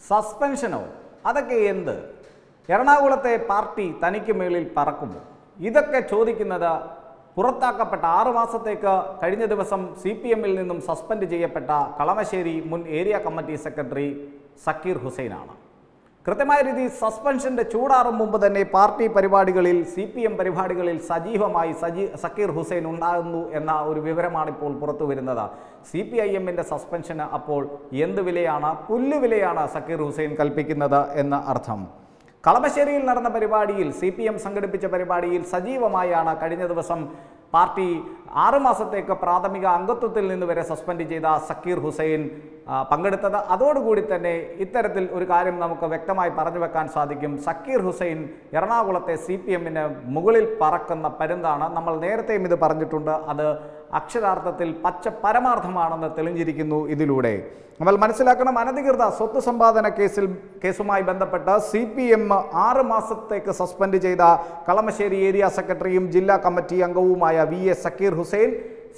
സസ്പെൻഷനോ? അതൊക്കെ എന്ത്? എറണാകുളത്തെ പാർട്ടി തനിക്ക് മേളിൽ പറക്കുമോ ഇതൊക്കെ ചോദിക്കുന്നത് പുറത്താക്കപ്പെട്ട ആറു മാസത്തേക്ക് കഴിഞ്ഞ ദിവസം സി പി എമ്മിൽ നിന്നും സസ്പെൻഡ് ചെയ്യപ്പെട്ട കളമശ്ശേരി മുൻ ഏരിയ കമ്മിറ്റി സെക്രട്ടറി സക്കീർ ഹുസൈനാണ്. കൃത്യമായ രീതിയിൽ സസ്പെൻഷന്റെ ചൂടാറും മുമ്പ് തന്നെ പാർട്ടി പരിപാടികളിൽ സി പി എം പരിപാടികളിൽ സജീവമായി സജീ സക്കീർ ഹുസൈൻ ഉണ്ടാകുന്നു എന്ന ഒരു വിവരമാണ് ഇപ്പോൾ പുറത്തു വരുന്നത്. സി പി ഐ എമ്മിന്റെ സസ്പെൻഷന് അപ്പോൾ എന്ത് വിലയാണ് പുല്ലുവിലയാണ് സക്കീർ ഹുസൈൻ കൽപ്പിക്കുന്നത് എന്ന അർത്ഥം. കളമശ്ശേരിയിൽ നടന്ന പരിപാടിയിൽ സി പി എം സംഘടിപ്പിച്ച പരിപാടിയിൽ സജീവമായാണ് കഴിഞ്ഞ ദിവസം പാർട്ടി ആറുമാസത്തേക്ക് പ്രാഥമിക അംഗത്വത്തിൽ നിന്ന് വരെ സസ്പെൻഡ് ചെയ്ത സക്കീർ ഹുസൈൻ പങ്കെടുത്തത്. അതോടുകൂടി തന്നെ ഇത്തരത്തിൽ ഒരു കാര്യം നമുക്ക് വ്യക്തമായി പറഞ്ഞു വെക്കാൻ സാധിക്കും. സക്കീർ ഹുസൈൻ എറണാകുളത്തെ സി പി എമ്മിന് മുകളിൽ പറക്കുന്ന പരുന്താണ്. നമ്മൾ നേരത്തെയും ഇത് പറഞ്ഞിട്ടുണ്ട്. അത് അക്ഷരാർത്ഥത്തിൽ പച്ച പരമാർത്ഥമാണെന്ന് തെളിഞ്ഞിരിക്കുന്നു ഇതിലൂടെ. നമ്മൾ മനസ്സിലാക്കണം അനധികൃത സ്വത്ത് സമ്പാദന കേസിൽ കേസുമായി ബന്ധപ്പെട്ട് സി പി എം ആറ് മാസത്തേക്ക് സസ്പെൻഡ് ചെയ്ത കളമശ്ശേരി ഏരിയ സെക്രട്ടറിയും ജില്ലാ കമ്മിറ്റി അംഗവുമായ വി എസ് സക്കീർ ഹുസൈൻ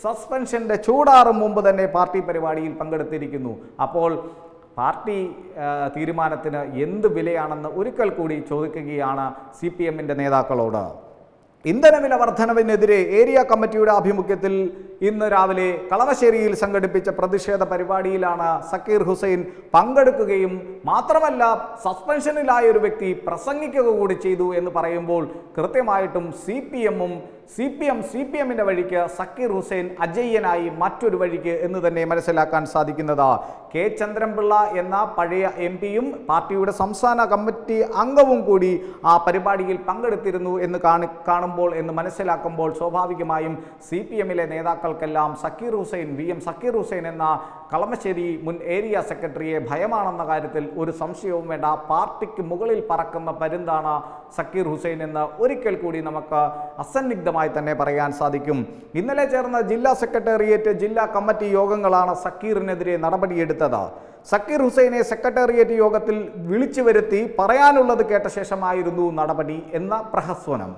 സസ്പെൻഷന്റെ ചൂടാറും മുമ്പ് തന്നെ പാർട്ടി പരിപാടിയിൽ പങ്കെടുത്തിരിക്കുന്നു. അപ്പോൾ പാർട്ടി തീരുമാനത്തിന് എന്ത് വിലയാണെന്ന് ഒരിക്കൽ കൂടി ചോദിക്കുകയാണ് സി പി എമ്മിന്റെ നേതാക്കളോട്. ഇന്ധനവില വർധനവിനെതിരെ ഏരിയ കമ്മിറ്റിയുടെ ആഭിമുഖ്യത്തിൽ ഇന്ന് രാവിലെ കളമശ്ശേരിയിൽ സംഘടിപ്പിച്ച പ്രതിഷേധ പരിപാടിയിലാണ് സക്കീർ ഹുസൈൻ പങ്കെടുക്കുകയും മാത്രമല്ല സസ്പെൻഷനിലായ ഒരു വ്യക്തി പ്രസംഗിക്കുക കൂടി ചെയ്തു എന്ന് പറയുമ്പോൾ കൃത്യമായിട്ടും സി പി എമ്മും C P M C P എമ്മിന്റെ വഴിക്ക് സക്കീർ ഹുസൈൻ അജയ്യനായി മറ്റൊരു വഴിക്ക് എന്ന് തന്നെ മനസ്സിലാക്കാൻ സാധിക്കുന്നത്. കെ ചന്ദ്രൻപിള്ള എന്ന പഴയ എം പിയും പാർട്ടിയുടെ സംസ്ഥാന കമ്മിറ്റി അംഗവും കൂടി ആ പരിപാടിയിൽ പങ്കെടുത്തിരുന്നു എന്ന് കാണി കാണുമ്പോൾ എന്ന് മനസ്സിലാക്കുമ്പോൾ സ്വാഭാവികമായും സി പി എമ്മിലെ നേതാക്കൾക്കെല്ലാം സക്കീർ ഹുസൈൻ വി എം സക്കീർ ഹുസൈൻ എന്ന കളമശ്ശേരി മുൻ ഏരിയ സെക്രട്ടറിയെ ഭയമാണെന്ന കാര്യത്തിൽ ഒരു സംശയവും വേണ്ട. പാർട്ടിക്ക് മുകളിൽ പറക്കുന്ന പരുന്താണ് സക്കീർ ഹുസൈൻ എന്ന് ഒരിക്കൽ കൂടി നമുക്ക് അസന്നിഗ്ധമായി തന്നെ പറയാൻ സാധിക്കും. ഇന്നലെ ചേർന്ന ജില്ലാ സെക്രട്ടേറിയറ്റ് ജില്ലാ കമ്മിറ്റി യോഗങ്ങളാണ് സക്കീറിനെതിരെ നടപടിയെടുത്തത്. സക്കീർ ഹുസൈനെ സെക്രട്ടേറിയറ്റ് യോഗത്തിൽ വിളിച്ചു വരുത്തി പറയാനുള്ളത് കേട്ട ശേഷമായിരുന്നു നടപടി എന്ന പ്രഹസ്വനം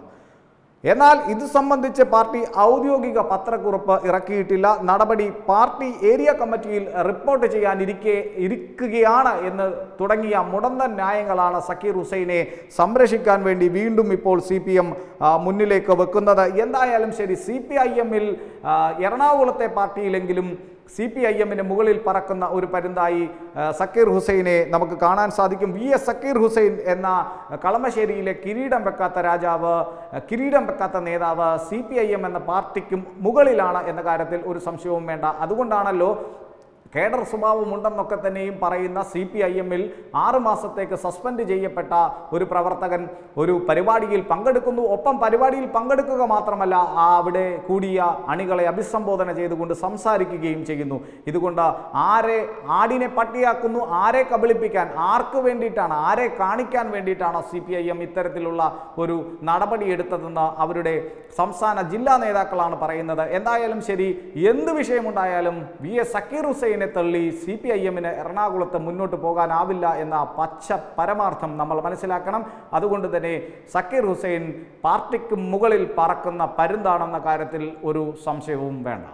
എന്നാൽ ഇത് സംബന്ധിച്ച് പാർട്ടി ഔദ്യോഗിക പത്രക്കുറിപ്പ് ഇറക്കിയിട്ടില്ല. നടപടി പാർട്ടി ഏരിയ കമ്മിറ്റിയിൽ റിപ്പോർട്ട് ചെയ്യാനിരിക്കെ ഇരിക്കുകയാണ് എന്ന് തുടങ്ങിയ മുടന്തൻ ന്യായങ്ങളാണ് സക്കീർ ഹുസൈനെ സംരക്ഷിക്കാൻ വേണ്ടി വീണ്ടും ഇപ്പോൾ സി പി എം മുന്നിലേക്ക് വെക്കുന്നത്. എന്തായാലും ശരി സി പി ഐ എമ്മിൽ എറണാകുളത്തെ പാർട്ടിയിലെങ്കിലും സി പി ഐ എമ്മിന് മുകളിൽ പറക്കുന്ന ഒരു പരുന്തായി സക്കീർ ഹുസൈനെ നമുക്ക് കാണാൻ സാധിക്കും. വി എസ് സക്കീർ ഹുസൈൻ എന്ന കളമശ്ശേരിയിലെ കിരീടം വെക്കാത്ത രാജാവ് കിരീടം വെക്കാത്ത നേതാവ് സി പി ഐ എം എന്ന പാർട്ടിക്കും മുകളിലാണ് എന്ന കാര്യത്തിൽ ഒരു സംശയവും വേണ്ട. അതുകൊണ്ടാണല്ലോ കേഡർ സ്വഭാവമുണ്ടെന്നൊക്കെ തന്നെയും പറയുന്ന സി പി ഐ എമ്മിൽ ആറ് മാസത്തേക്ക് സസ്പെൻഡ് ചെയ്യപ്പെട്ട ഒരു പ്രവർത്തകൻ ഒരു പരിപാടിയിൽ പങ്കെടുക്കുന്നു. ഒപ്പം പരിപാടിയിൽ പങ്കെടുക്കുക മാത്രമല്ല ആ അവിടെ കൂടിയ അണികളെ അഭിസംബോധന ചെയ്തുകൊണ്ട് സംസാരിക്കുകയും ചെയ്യുന്നു. ഇതുകൊണ്ട് ആരെ ആടിനെ പട്ടിയാക്കുന്നു ആരെ കബളിപ്പിക്കാൻ ആർക്ക് വേണ്ടിയിട്ടാണ് ആരെ കാണിക്കാൻ വേണ്ടിയിട്ടാണ് സി പി ഐ എം ഇത്തരത്തിലുള്ള ഒരു നടപടി എടുത്തതെന്ന് അവരുടെ സംസ്ഥാന ജില്ലാ നേതാക്കളാണ് പറയുന്നത്. എന്തായാലും ശരി എന്ത് വിഷയമുണ്ടായാലും വി എസ് സക്കീർ ഹുസൈനെ തള്ളി സി പി ഐ എമ്മിന് എറണാകുളത്ത് മുന്നോട്ട് പോകാനാവില്ല എന്ന പച്ച പരമാർത്ഥം നമ്മൾ മനസ്സിലാക്കണം. അതുകൊണ്ട് തന്നെ സക്കീർ ഹുസൈൻ പാർട്ടിക്ക് മുകളിൽ പറക്കുന്ന പരുന്താണെന്ന കാര്യത്തിൽ ഒരു സംശയവും വേണ്ട.